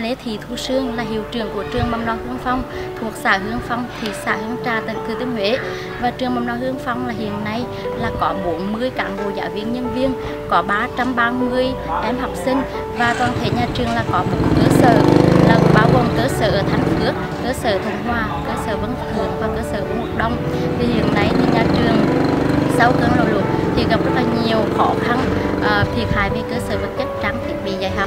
Thị Thu Sương là hiệu trưởng của trường mầm non Hương Phong thuộc xã Hương Phong, thị xã Hương Trà, tỉnh Thừa Thiên Huế. Và trường mầm non Hương Phong là hiện nay là có 40 cán bộ giáo viên nhân viên, có 330 em học sinh và toàn thể nhà trường là có một cơ sở là bao gồm cơ sở ở Thanh Phước, cơ sở Thuận Hòa, cơ sở Vân Thượng và cơ sở Vũ Đông. Thì hiện nay thì nhà trường sau cơn lũ lụt thì gặp rất là nhiều khó khăn uh, thiệt hại về cơ sở vật chất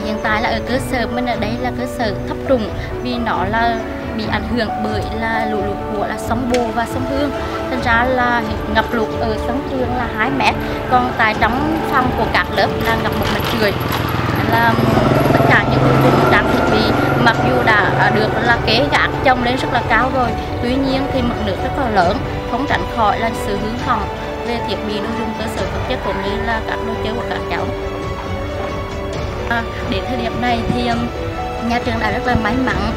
hiện tại là ở cơ sở, mình ở đây là cơ sở thấp trùng vì nó là bị ảnh hưởng bởi là lũ lụt của là sông Bồ và sông Hương. Thành ra là ngập lụt ở sông trường là 2 mét, còn tại trong phòng của các lớp là ngập một mét rưỡi. Là tất cả những vùng trang thiết bị, mặc dù đã à, được là kế gác trông lên rất là cao rồi, tuy nhiên thì mực nước rất là lớn, không tránh khỏi là sự hư hỏng về thiết bị đồ dùng cơ sở vật chất cũng như là các đồ chơi của các cháu à, đến thời điểm này thì um, nhà trường đã rất là may mắn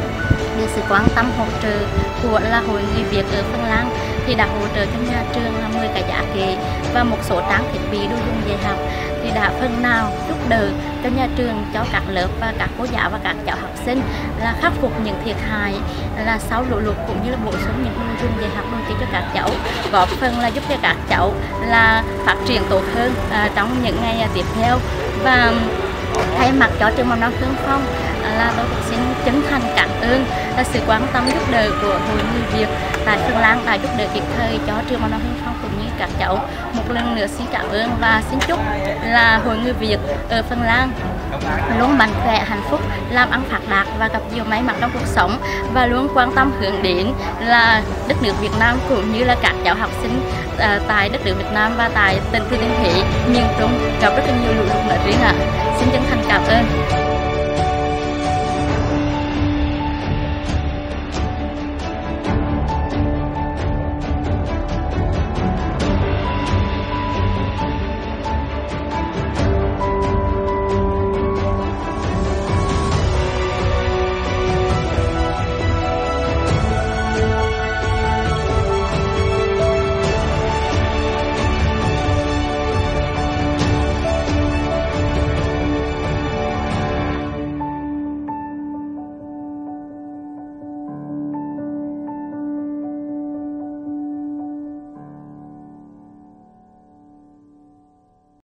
được sự quan tâm hỗ trợ của là hội người Việt ở Phần Lan thì đã hỗ trợ cho nhà trường là 10 cái giá kệ và một số trang thiết bị đồ dùng dạy học thì đã phần nào giúp đỡ cho nhà trường cho các lớp và các cô giáo và các cháu học sinh là khắc phục những thiệt hại là sau lũ lụt cũng như là bổ sung những nội dung dạy học đầu tiên cho các cháu góp phần là giúp cho các cháu là phát triển tốt hơn à, trong những ngày tiếp theo. Và um, thay mặt cho trường mầm non Hương Phong à, là tôi xin chân thành cảm ơn là sự quan tâm giúp đỡ của hội người Việt tại phương Lan đã giúp đỡ kịp thời cho trường mầm non Hương Phong cũng như các cháu. Một lần nữa xin cảm ơn và xin chúc là hội người Việt ở Phần Lan luôn mạnh khỏe hạnh phúc làm ăn phát đạt và gặp nhiều may mắn trong cuộc sống. Và luôn quan tâm hướng đến là đất nước Việt Nam cũng như là các cháu học sinh uh, tại đất nước Việt Nam và tại tỉnh Thừa Thiên Huế. Miền Trung gặp rất là nhiều lũ lụt nói riêng ạ. À. xin chân thành cảm ơn.